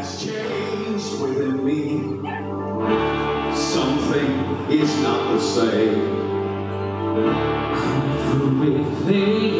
has changed within me. Something is not the same. I'm through with things.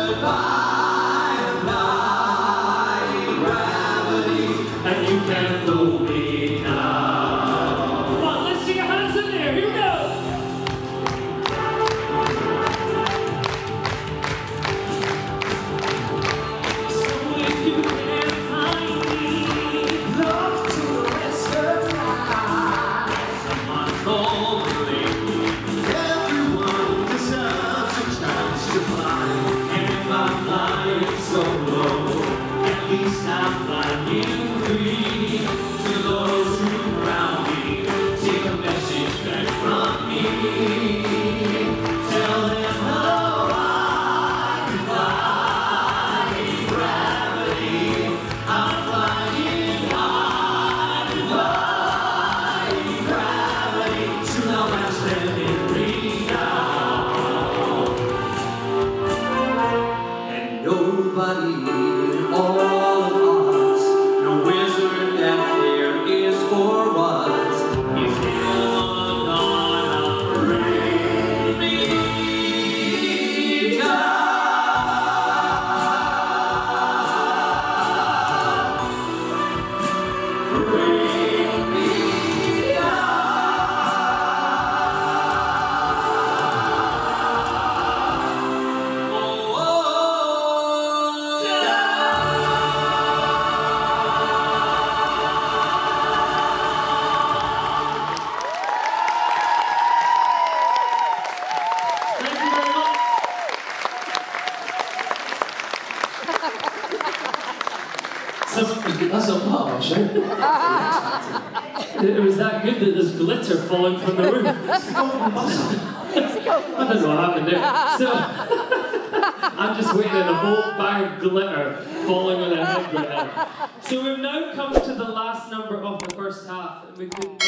glory. Something, that's not part of it was that good that there's glitter falling from the roof. It's. I don't know what happened there. So, I'm just waiting on a whole bag of glitter falling on her head right now. So we've now come to the last number of the first half, and we could